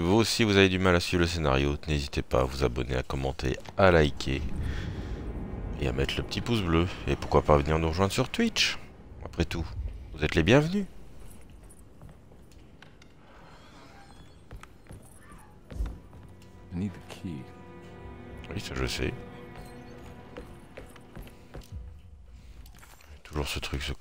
vous aussi vous avez du mal à suivre le scénario, n'hésitez pas à vous abonner, à commenter, à liker et à mettre le petit pouce bleu. Et pourquoi pas venir nous rejoindre sur Twitch Après tout, vous êtes les bienvenus. Oui, ça je sais. Toujours ce truc, ce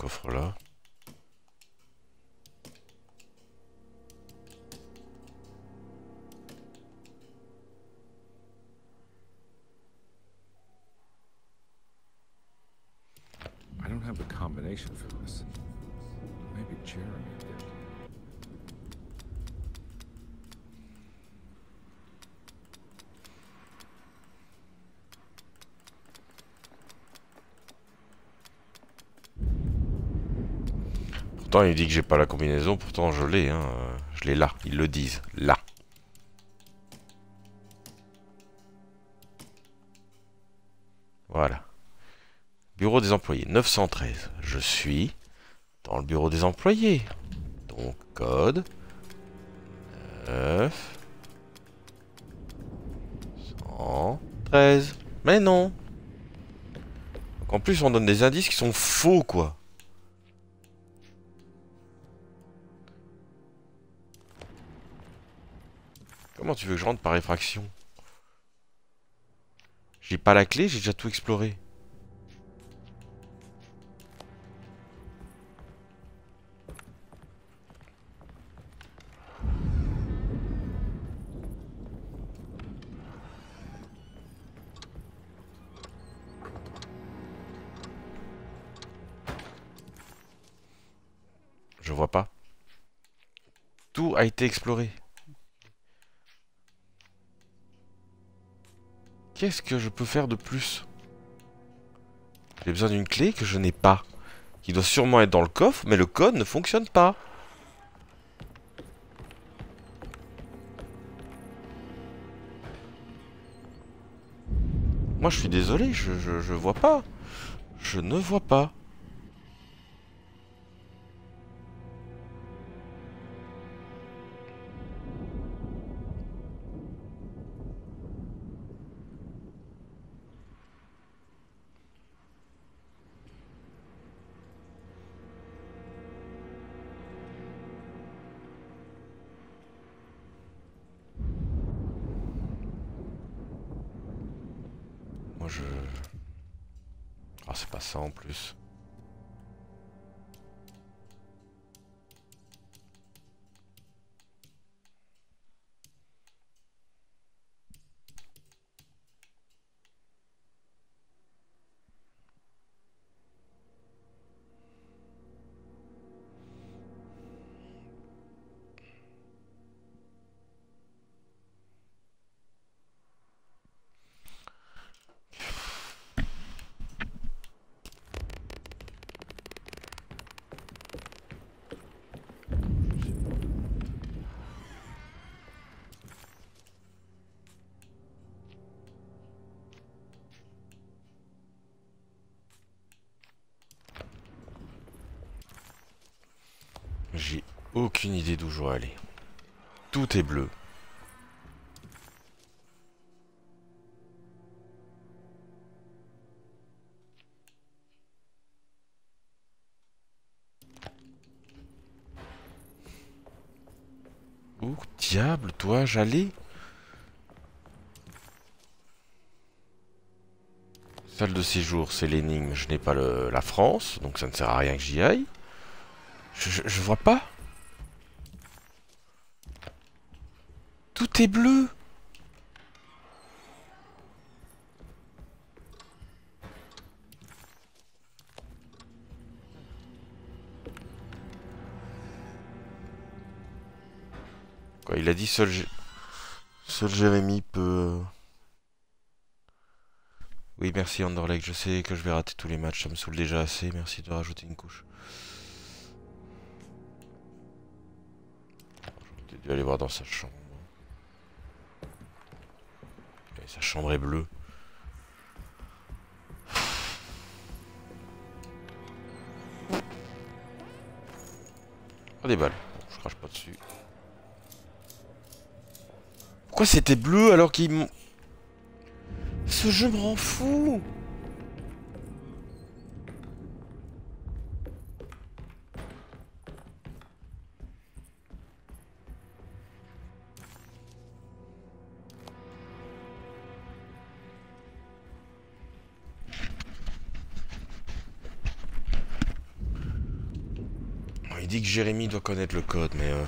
là. combination for this. Maybe Jeremy. Pourtant, il dit que j'ai pas la combinaison, pourtant je l'ai, hein. Je l'ai là, ils le disent, là. Voilà. Bureau des employés, 913. Je suis dans le bureau des employés. Donc, code 9 113. Mais non Donc en plus, on donne des indices qui sont faux, quoi. Comment tu veux que je rentre par effraction? J'ai pas la clé, j'ai déjà tout exploré. Tout a été exploré. Qu'est-ce que je peux faire de plus? J'ai besoin d'une clé que je n'ai pas. Qui doit sûrement être dans le coffre, mais le code ne fonctionne pas. Moi je suis désolé, je, je, vois pas. Je ne vois pas. Ah, c'est pas ça en plus. Aucune idée d'où je dois aller. Tout est bleu. Où diable toi j'allais Salle de séjour, c'est l'énigme. Je n'ai pas la France, donc ça ne sert à rien que j'y aille. Je, vois pas. Bleu. Quoi, il a dit seul, seul Jérémy peut... Oui, merci Underleg, je sais que je vais rater tous les matchs, ça me saoule déjà assez, merci de rajouter une couche. dû aller voir dans sa chambre. Sa chambre est bleue. Oh des balles. je crache pas dessus. Pourquoi c'était bleu alors qu'il. Ce jeu me rend fou dit que Jérémy doit connaître le code, mais... euh,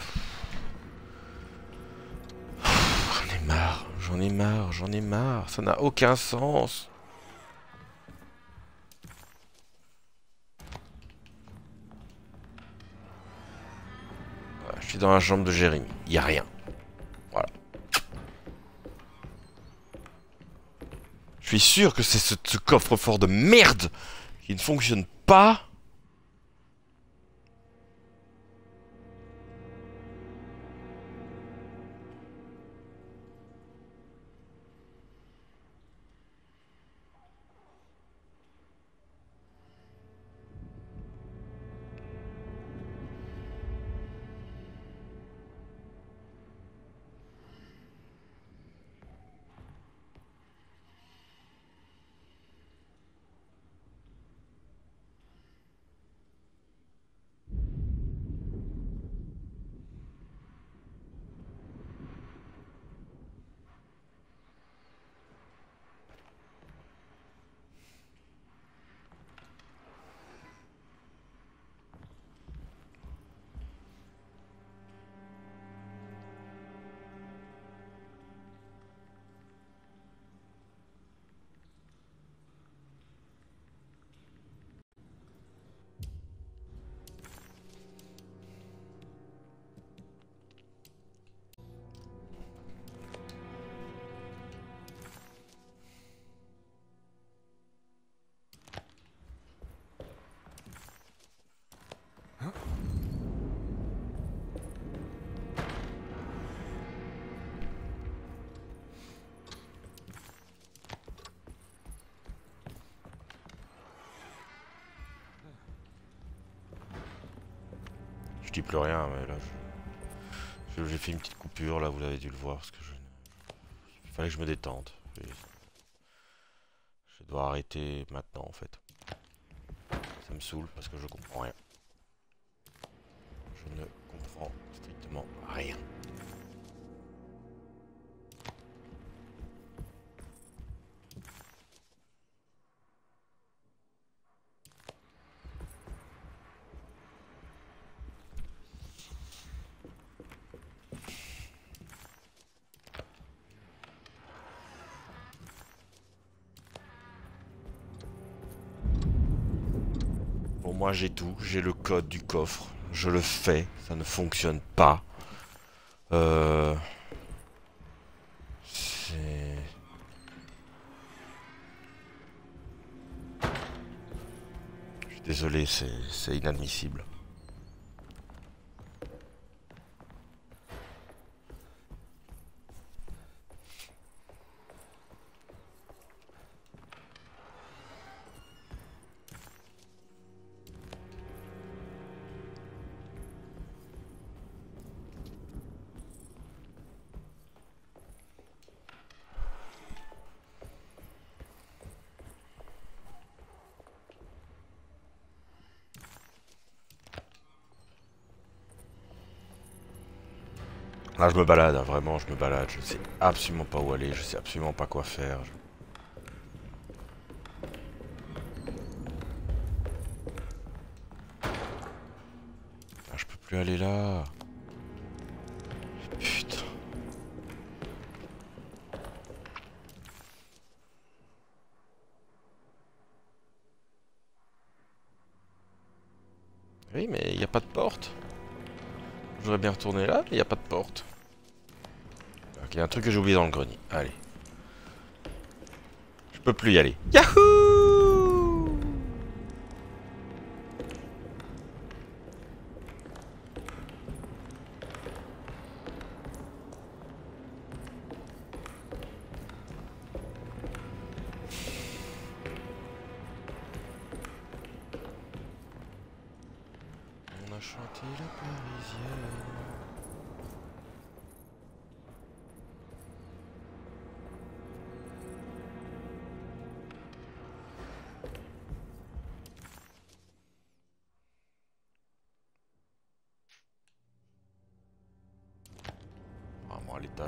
J'en ai marre, j'en ai marre, j'en ai marre, ça n'a aucun sens. Je suis dans la chambre de Jérémy, il a rien. Voilà. Je suis sûr que c'est ce, ce coffre-fort de merde qui ne fonctionne pas. Je dis plus rien, mais là, je- je- j'ai fait une petite coupure, là, vous l'avez dû le voir, parce que je... Il fallait que je me détende. Je dois arrêter maintenant, en fait. Ça me saoule, parce que je comprends rien. Je ne comprends strictement moi j'ai tout, j'ai le code du coffre, je le fais, ça ne fonctionne pas. Euh... Je suis désolé, c'est inadmissible. Là, je me balade, hein, vraiment, je me balade. Je sais absolument pas où aller, je sais absolument pas quoi faire. je- Ah, je peux plus aller là. Putain. Oui, mais il n'y a pas de porte. Je voudrais bien retourner là, mais il n'y a pas de porte. Il y a un truc que j'ai oublié dans le grenier. Allez. Je peux plus y aller. Yahoo On a chanté la parisienne.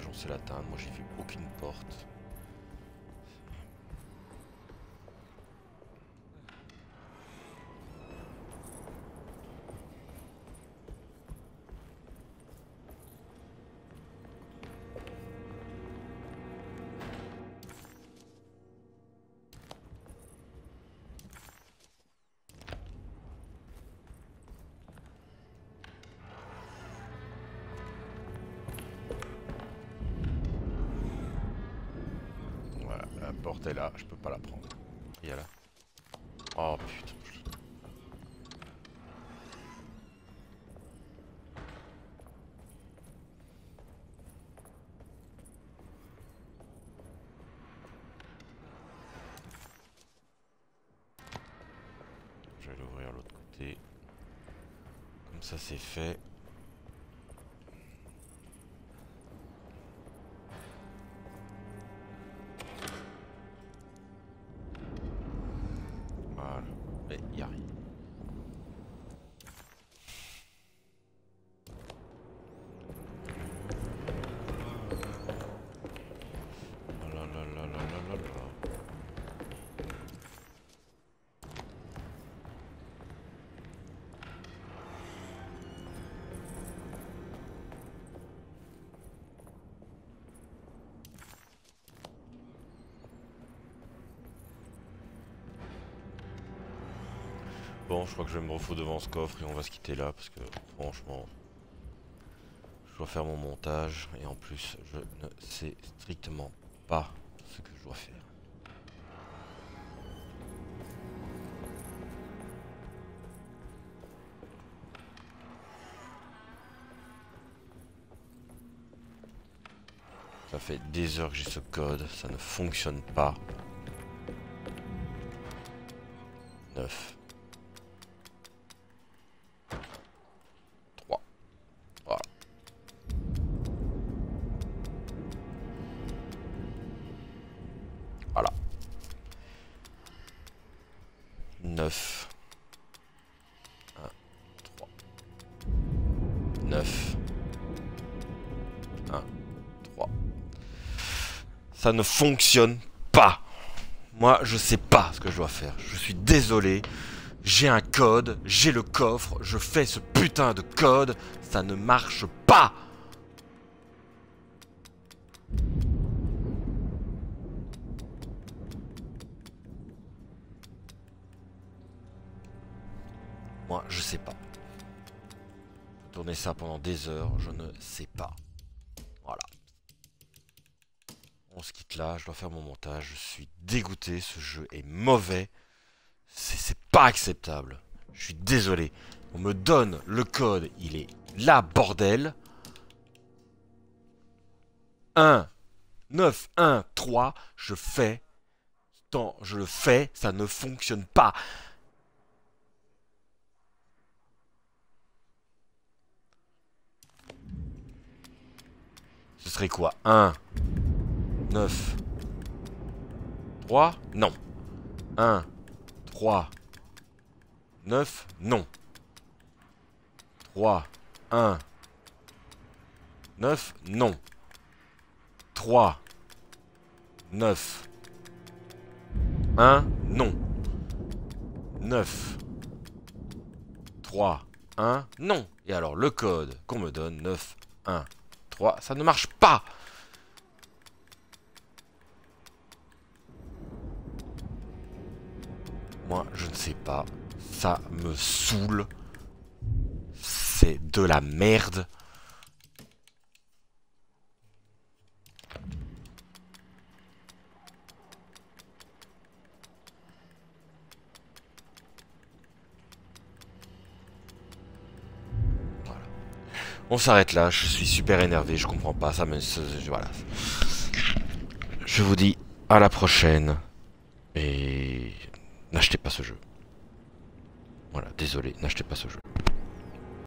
On sait l'atteindre. Moi j'ai vu aucune porte. Est là, je peux pas la prendre. Il y là. Oh putain. Je vais l'ouvrir l'autre côté. Comme ça c'est fait. Bon, je crois que je vais me refouler devant ce coffre et on va se quitter là parce que franchement, je dois faire mon montage et en plus, je ne sais strictement pas ce que je dois faire. Ça fait des heures que j'ai ce code, ça ne fonctionne pas. 9. 9. 1, 3. 9. 1, 3. Ça ne fonctionne pas. Moi, je sais pas ce que je dois faire. Je suis désolé. J'ai un code, j'ai le coffre, je fais ce putain de code, ça ne marche pas. Je sais pas. Tourner ça pendant des heures, je ne sais pas. Voilà. On se quitte là, je dois faire mon montage, je suis dégoûté, ce jeu est mauvais. C'est c'est pas acceptable. Je suis désolé. On me donne le code, il est là, bordel. 1, 9, 1, 3, je fais. Tant je le fais, ça ne fonctionne pas. Serait quoi? 1, 9, 3, non. 1, 3, 9, non. 3, 1, 9, non. 3, 9, 1, non. 9, 3, 1, non. Et alors le code qu'on me donne, 9, 1, 3, ça ne marche pas. Moi, je ne sais pas. Ça me saoule. C'est de la merde. On s'arrête là, je suis super énervé, je comprends pas, ça me... Voilà. Je vous dis à la prochaine. Et n'achetez pas ce jeu. Voilà, désolé, n'achetez pas ce jeu.